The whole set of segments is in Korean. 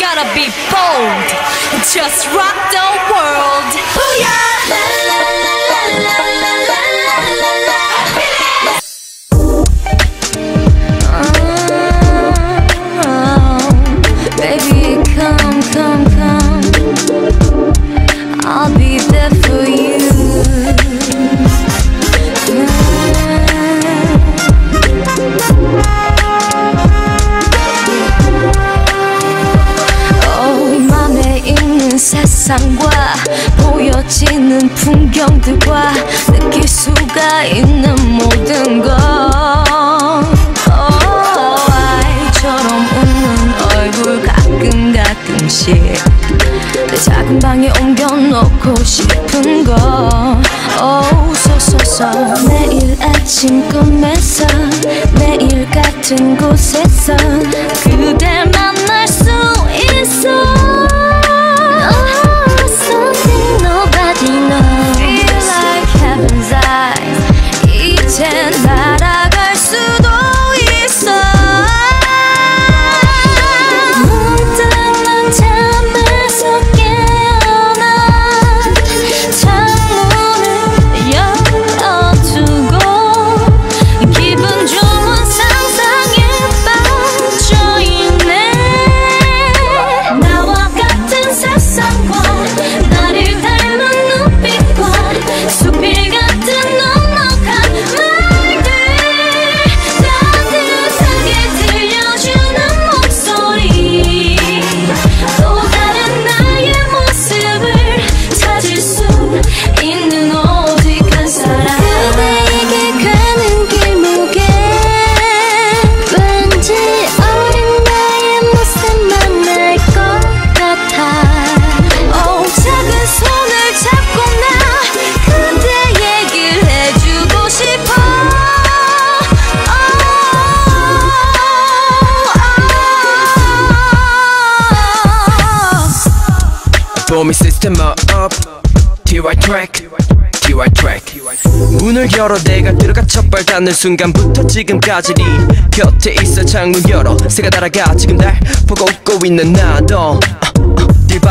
Gotta be bold just rock the world. Booyah! 세상과 보여지는 풍경들과 느낄 수가 있는 모든 것 oh, 아이처럼 웃는 얼굴 가끔 가끔씩 내 작은 방에 옮겨놓고 싶은 거 oh, 소소소 내일 아침 꿈에서 내일 같은 곳에서 그댈 만 track TY track. 문을 열어 내가 들어가 첫발 닿는 순간부터 지금까지 네 곁에 있어 창문 열어. 새가 날아가 지금 날 보고 웃고 있는 딜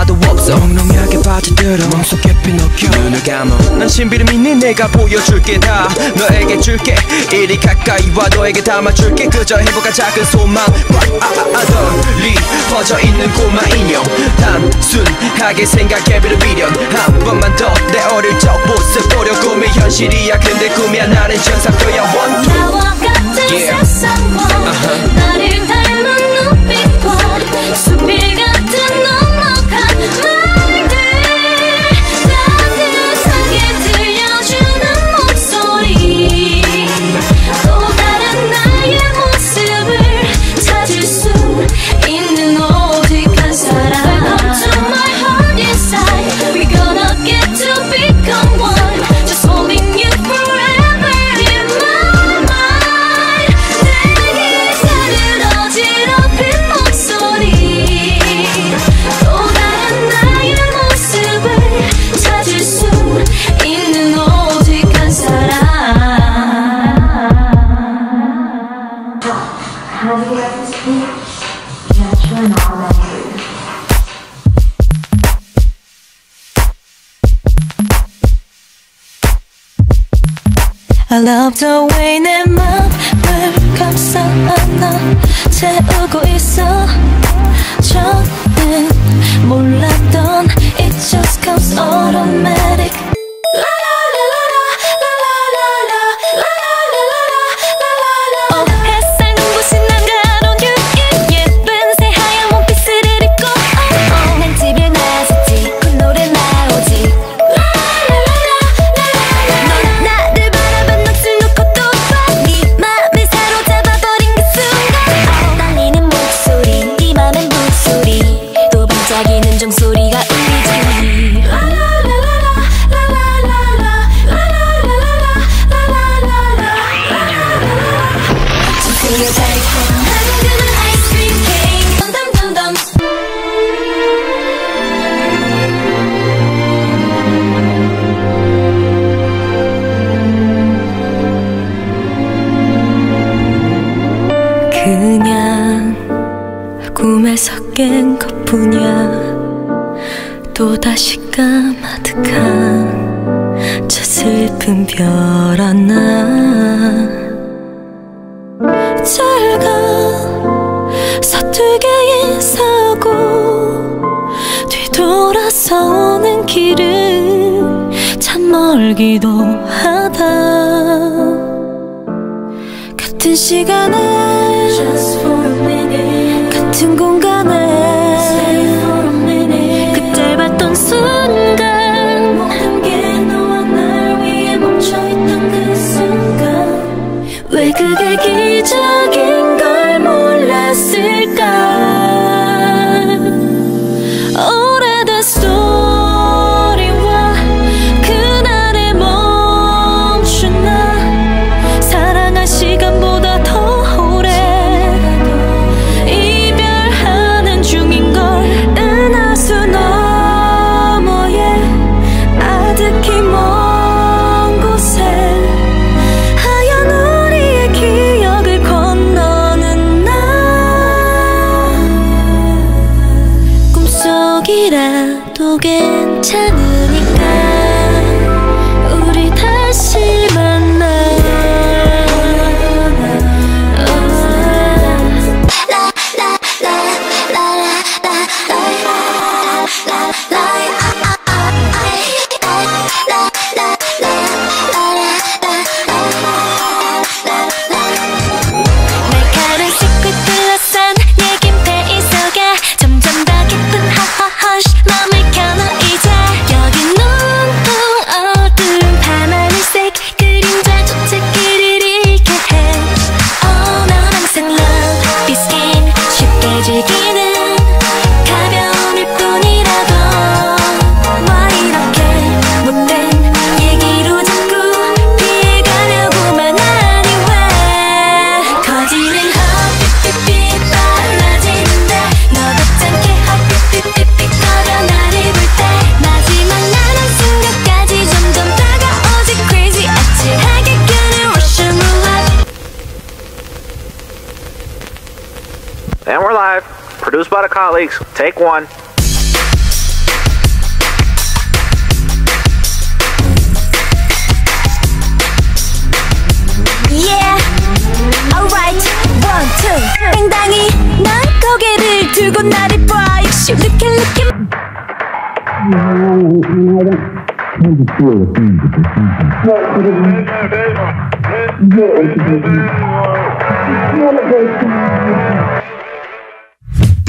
봐도 없어. 몽롱하게 빠져들어. 맘속 깊이 녹여. 눈을 감아. 난 신비를 믿니 내가 보여줄게. 다 너에게 줄게. 이리 가까이 와. 너에게 담아줄게. 그저 행복한 작은 소망과 아아아덜리 퍼져 있는 꼬마 인형. 단순하게 생각해보는 미련. 한 번만 더 내 어릴 적 모습 보려. 꿈이 현실이야. 근데 꿈이야 나는 one two. 나와 같은 Yeah. 세상과 나 love the way 내 맘을 감싸 안아 채우고 있어 전엔 몰랐던 It just comes automatic 잘가 서투게 인사하고 뒤돌아서는 길은 참 멀기도 하다. 같은 시간에 같은 곳 기적인 걸 몰랐을까? 이라도 괜찮은 lot of colleagues. Take one. Yeah, alright, one, two. 난 고개를 들고 나를 봐. 역시 look at look at.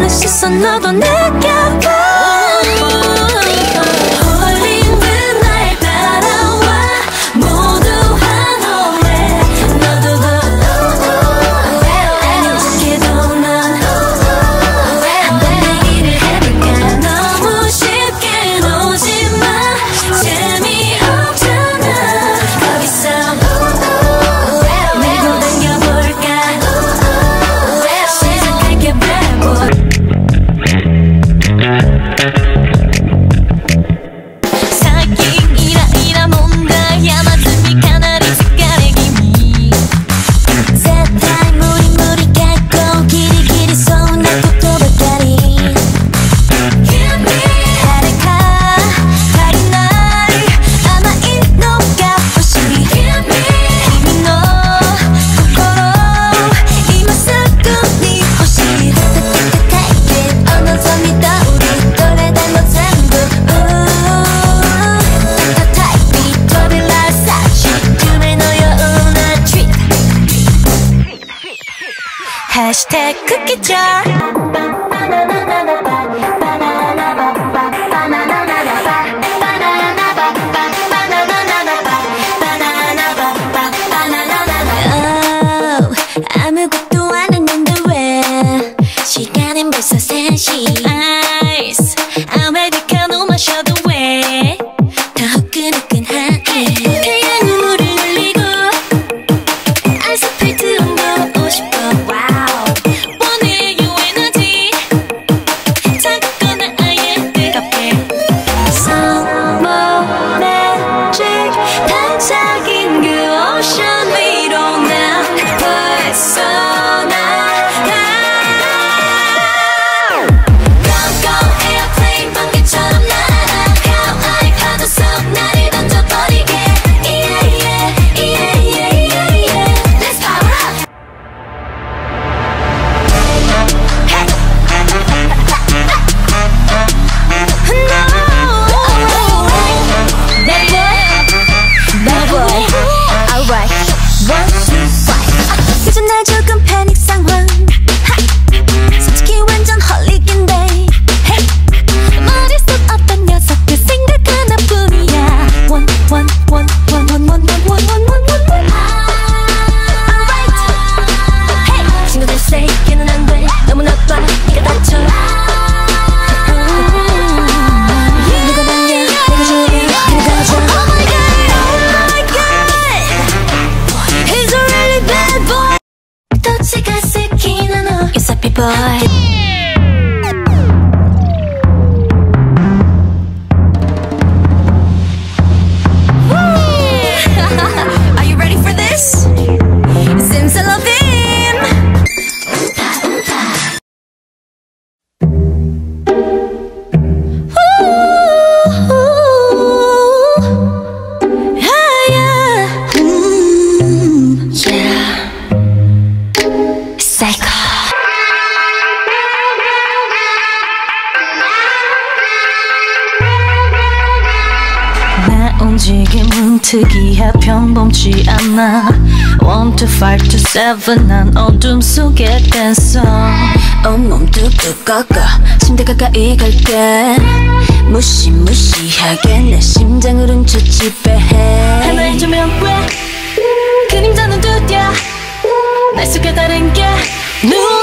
보는 시선 너도 느껴봐. してくけちゃ 특이해 평범치 않아. 1 to 5 to 7난 어둠 속에 댄서. 온몸 뚝뚝 꺾어 침대 가까이 갈때 무시무시하게 내 심장을 훔쳐 지배해. 하나의 조명 왜? 그림자는 두디야 날 속에 다른 게. 누워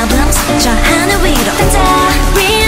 problems 저 안에 위로 던져